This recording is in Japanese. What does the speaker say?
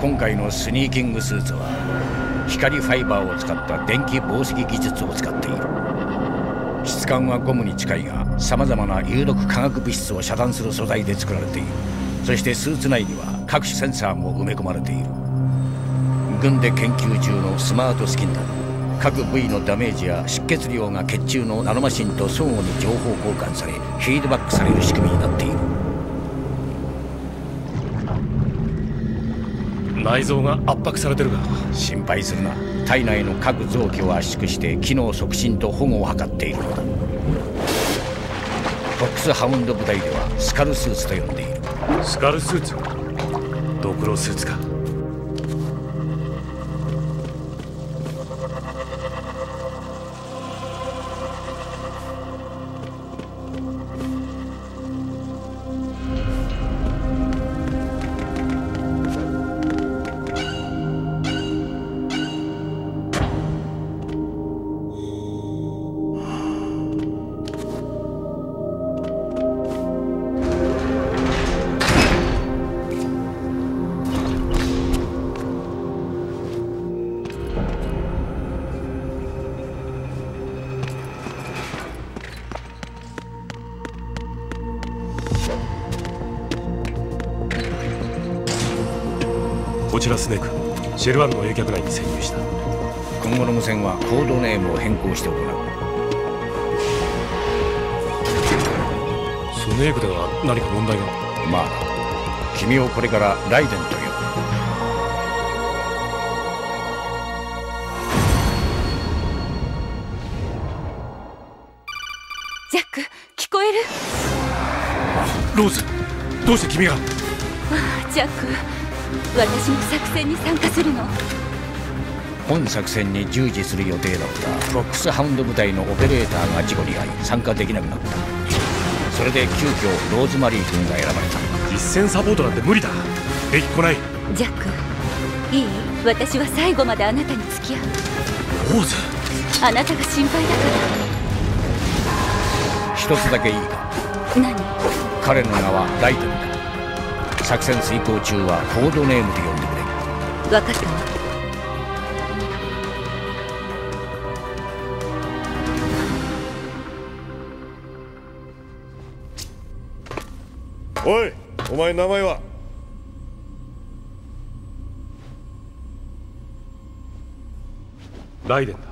今回のスニーキングスーツは光ファイバーを使った電気紡績技術を使っている質感はゴムに近いがさまざまな有毒化学物質を遮断する素材で作られている。そしてスーツ内には各種センサーも埋め込まれている。軍で研究中のスマートスキンだ。各部位のダメージや出血量が血中のナノマシンと相互に情報交換されフィードバックされる仕組みになっている。内臓が圧迫されてるが。心配するな。体内の各臓器を圧縮して機能促進と保護を図っているのだ。フォックスハウンド部隊ではスカルスーツと呼んでいる。スカルスーツ？ドクロスーツかこちらスネークシェルワンの冷却内に潜入した。今後の無線はコードネームを変更して行う。スネークでは何か問題が？まあ君をこれからライデンと呼ぶ。ジャック聞こえる？ローズどうして君が？ああジャック私も作戦に参加するの。本作戦に従事する予定だったフォックスハウンド部隊のオペレーターが事故に遭い参加できなくなった。それで急遽ローズマリー君が選ばれた。実戦サポートなんて無理だ。できっこない。ジャックいい？私は最後まであなたに付き合う。ローズあなたが心配だか一つだけいいか？ら何？彼の名はライデンだ作戦遂行中はコードネームで呼んでくれ。分かったわ。おいお前名前は？ライデンだ